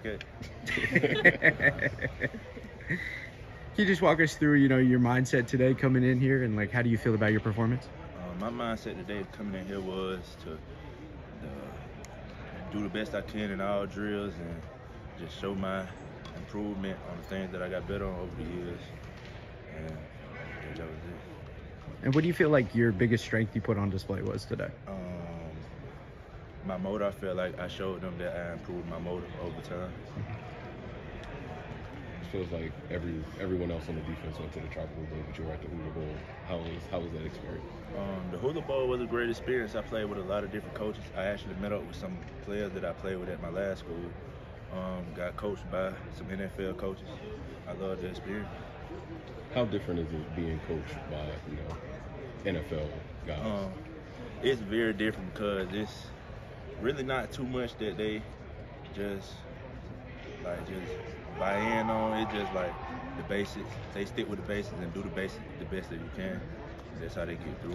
Okay. Can you just walk us through, you know, your mindset today coming in here and like how do you feel about your performance? Uh, my mindset today coming in here was to uh, do the best I can in all drills and just show my improvement on the things that I got better on over the years. And yeah, that was it. And what do you feel like your biggest strength you put on display was today? Um, my motor, I feel like I showed them that I improved my motor over time. It feels like every everyone else on the defense went to the Tropical Bowl, but you were at the Hula Bowl. How was how was that experience? Um, the Hula Bowl was a great experience. I played with a lot of different coaches. I actually met up with some players that I played with at my last school. Um, got coached by some NFL coaches. I love the experience. How different is it being coached by you know NFL guys? Um, it's very different because it's really not too much that they just like just buy in on. It's just like the basics. They stick with the basics and do the basics the best that you can. That's how they get through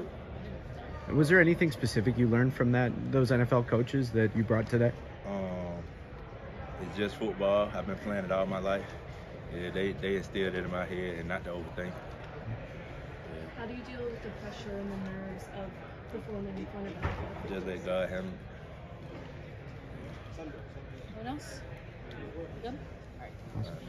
it. Was there anything specific you learned from that those NFL coaches that you brought today? Um, it's just football. I've been playing it all my life. Yeah, they they instilled it in my head and not to overthink. How do you deal with the pressure and the nerves of performing in front of everyone? Just let God handle. It. Anyone else? Good? All right.